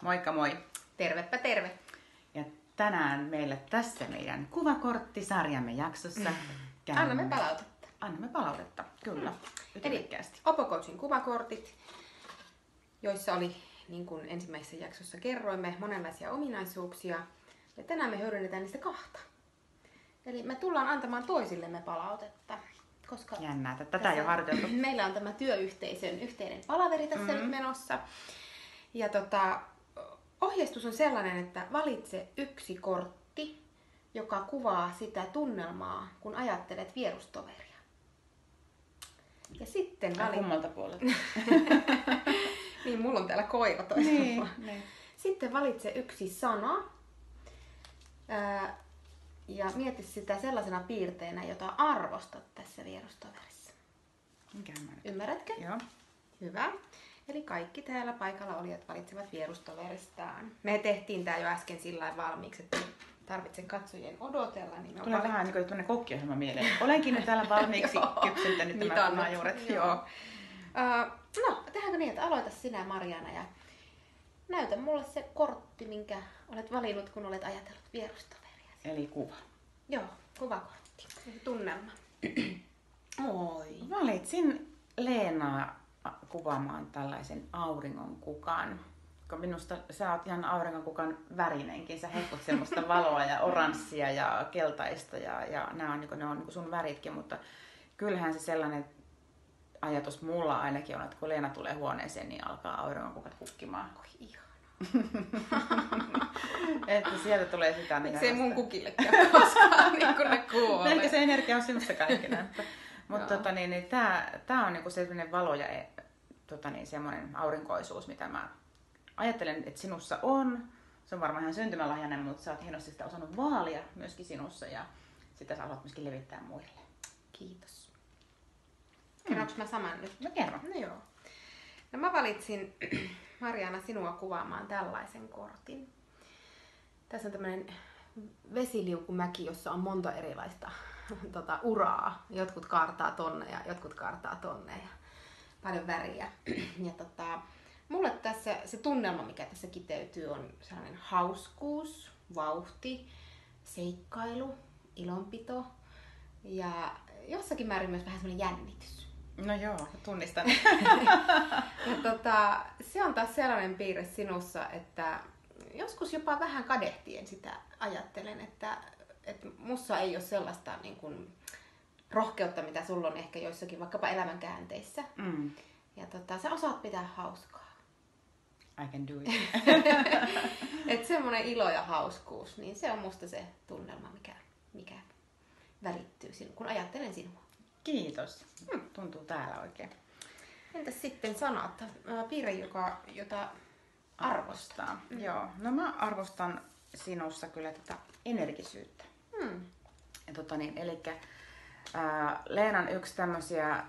Moikka moi! Tervepä terve! Ja tänään meillä tässä meidän kuvakorttisarjamme jaksossa käyn... Annamme palautetta. Annamme palautetta, kyllä. Eli Opocoachin kuvakortit, joissa oli, niin kuin ensimmäisessä jaksossa kerroimme, monenlaisia ominaisuuksia. Ja tänään me hyödynnetään niistä kahta. Eli me tullaan antamaan toisillemme palautetta. Koska Jännää, että tätä jo harjoiteltu. Meillä on tämä työyhteisön yhteinen palaveri tässä mm-hmm. nyt menossa. Ja tota, ohjeistus on sellainen, että valitse yksi kortti, joka kuvaa sitä tunnelmaa, kun ajattelet vierustoveria. Ja sitten valitse... Kummalta puolelta? niin, mulla on täällä koira niin, niin. Sitten valitse yksi sana ää, ja mieti sitä sellaisena piirteenä, jota arvostat tässä vierustoverissa. Ymmärrätkö? Joo. Hyvä. Eli kaikki täällä paikalla olijat valitsevat vierustoveristaan. Me tehtiin tää jo äsken sillä valmiiksi, että tarvitsen katsojien odotella. Niin Tulee valit... vähän niin kuin tuonne kokkiohjelma mieleen. Olenkin nyt täällä valmiiksi kypsentänyt tämän punajuuret. Joo. Joo. Uh, no, tehdäänkö niin, että aloita sinä Marjana ja näytä mulle se kortti, minkä olet valinnut, kun olet ajatellut vierustoveria. Eli kuva. Joo, kuvakortti. Tunnelma. Moi. Valitsin Leenaa kuvaamaan tällaisen auringonkukan. Kun minusta sä oot ihan auringonkukan värinenkin. Sä hehkut semmoista valoa ja oranssia ja keltaista ja, ja nämä on, niin ne on niin sun väritkin, mutta kyllähän se sellainen ajatus mulla ainakin on, että kun Leena tulee huoneeseen, niin alkaa auringonkukat kukkimaan. Oi ihanaa. että sieltä tulee sitä. Miksi ei mun kukillekään koskaan niin kun ne kuolee? Ehkä se energia on sinussa kaikkina. Mutta tota, niin, niin, tämä on niinku sellainen valo ja e, tota, niin, semmoinen aurinkoisuus, mitä mä ajattelen, että sinussa on. Se on varmaan ihan syntymälahjainen, mutta sä oot hienosti sitä osannut vaalia myöskin sinussa ja sitä sä haluat myöskin levittää muille. Kiitos. Kerronko mä saman nyt? No kerro. No joo. No mä valitsin Mariana sinua kuvaamaan tällaisen kortin. Tässä on tämmöinen vesiliukumäki, jossa on monta erilaista tota, uraa. Jotkut kaartaa tonne ja jotkut kaartaa tonne ja paljon väriä. Ja tota, mulle tässä se tunnelma, mikä tässä kiteytyy, on sellainen hauskuus, vauhti, seikkailu, ilonpito ja jossakin määrin myös vähän semmoinen jännitys. No joo, tunnistan. ja tota, se on taas sellainen piirre sinussa, että joskus jopa vähän kadehtien sitä ajattelen, että että mussa ei ole sellaista niin kuin, rohkeutta, mitä sulla on ehkä joissakin vaikkapa elämänkäänteissä. Mm. Ja tota, sä osaat pitää hauskaa. I can do it. että semmoinen ilo ja hauskuus, niin se on musta se tunnelma, mikä, mikä välittyy sinun, kun ajattelen sinua. Kiitos. Hmm. Tuntuu täällä oikein. Entäs sitten sanat? Piirre, joka, jota arvostaa. Mm. Joo, no mä arvostan sinussa kyllä tätä energisyyttä. Hmm. Ja tota niin, eli ää, Leenan yksi tämmöisiä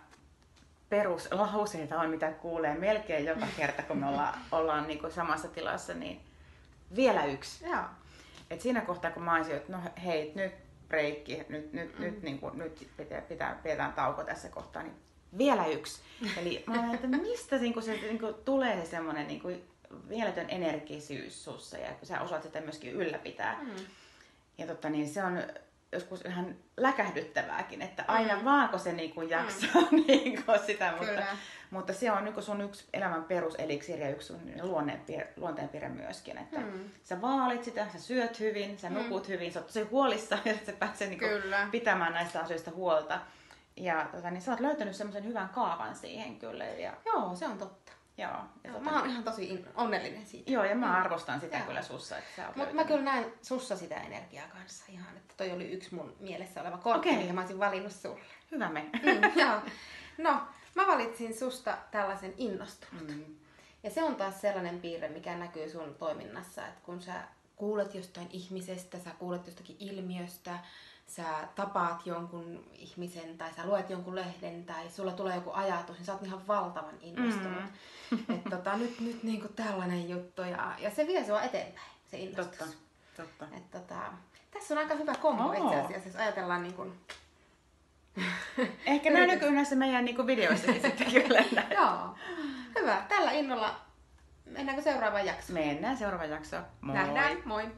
peruslauseita on, mitä kuulee melkein joka kerta, kun me ollaan, ollaan niin kuin samassa tilassa, niin vielä yksi. Joo. Et siinä kohtaa, kun mä olisin, että no hei, nyt breikki, nyt, nyt, mm. nyt, niin kuin, nyt pitää, pitää, pidetään tauko tässä kohtaa, niin vielä yksi. Eli mä olen, että mistä niin kuin se niin kuin, tulee se semmoinen niin kuin, mieletön energisyys sussa ja kun sä osaat sitä myöskin ylläpitää. Mm. Ja totta, niin se on joskus ihan läkähdyttävääkin, että aina mm. vaan kun se niin kuin jaksaa mm. niin kuin sitä, mutta, mutta se on niin sun yksi elämän peruseliksiri ja yksi sun luonteenpiirre myöskin, että mm. sä vaalit sitä, sä syöt hyvin, sä mm. nukut hyvin, sä oot tosi huolissa, että sä pääset niin kuin pitämään näistä asioista huolta. Ja tota, niin sä oot löytänyt semmoisen hyvän kaavan siihen kyllä. Ja... Joo, se on totta. Joo. Ja tota, mä oon ihan tosi onnellinen siitä. Joo, ja mä arvostan sitä Joo. kyllä sussa. Mutta mä kyllä näen sussa sitä energiaa kanssa ihan, että toi oli yksi mun mielessä oleva kortti, okay. minkä mä olisin valinnut sulle. Hyvä me. Mm, joo. No, mä valitsin susta tällaisen innostunut. Mm. Ja se on taas sellainen piirre, mikä näkyy sun toiminnassa, että kun sä kuulet jostain ihmisestä, sä kuulet jostakin ilmiöstä, sä tapaat jonkun ihmisen tai sä luet jonkun lehden tai sulla tulee joku ajatus, niin sä oot ihan valtavan innostunut. Mm. että tota, nyt, nyt niinku tällainen juttu ja, ja se vie sua eteenpäin, se innostus. Totta, totta. Et tota, tässä on aika hyvä kombo oh. itse asiassa, jos ajatellaan niin kuin... Ehkä nämä näkyy näissä meidän niin videoissakin sitten kyllä. Joo, hyvä. Tällä innolla mennäänkö seuraavaan jaksoon? Mennään seuraava jakso. Moi! Nähdään, moi!